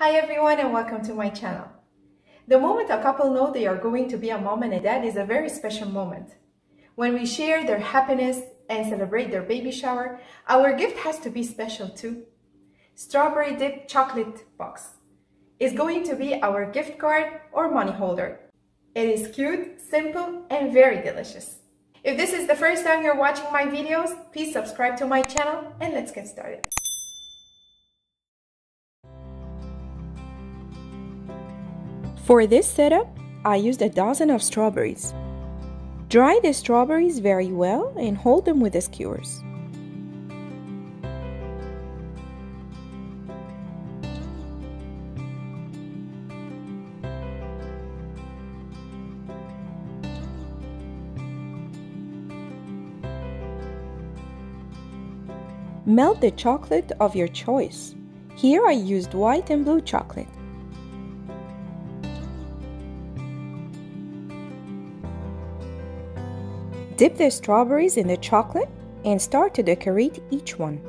Hi everyone and welcome to my channel. The moment a couple know they are going to be a mom and a dad is a very special moment. When we share their happiness and celebrate their baby shower, our gift has to be special too. Strawberry Dip Chocolate Box is going to be our gift card or money holder. It is cute, simple, and very delicious. If this is the first time you're watching my videos, please subscribe to my channel and let's get started. For this setup, I used a dozen of strawberries. Dry the strawberries very well and hold them with the skewers. Melt the chocolate of your choice. Here I used white and blue chocolate. Dip the strawberries in the chocolate and start to decorate each one.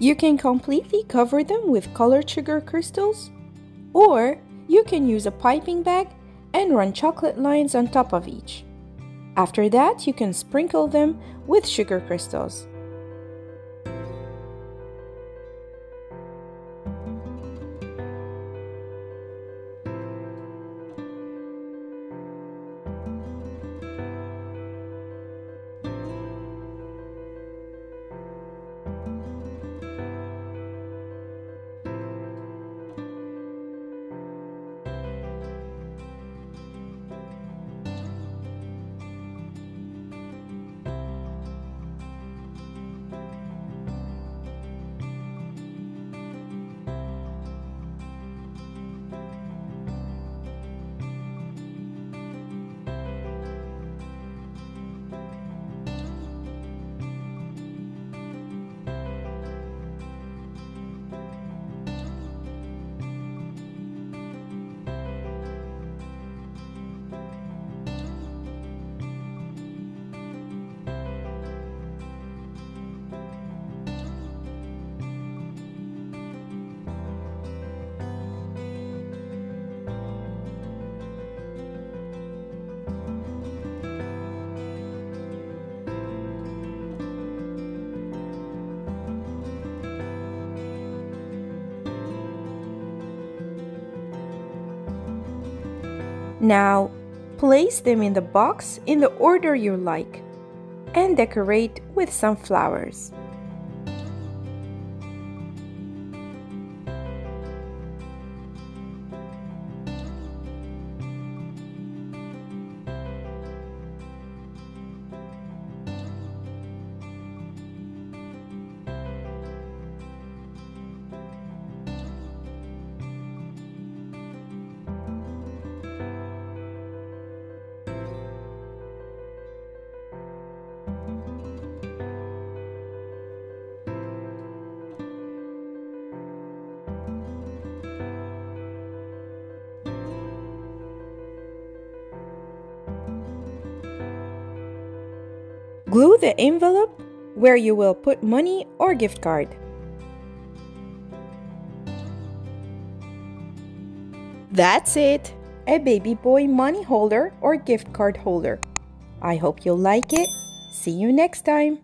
You can completely cover them with colored sugar crystals, or you can use a piping bag and run chocolate lines on top of each. After that, you can sprinkle them with sugar crystals. Now, place them in the box in the order you like and decorate with some flowers. Glue the envelope where you will put money or gift card. That's it! A baby boy money holder or gift card holder. I hope you'll like it. See you next time!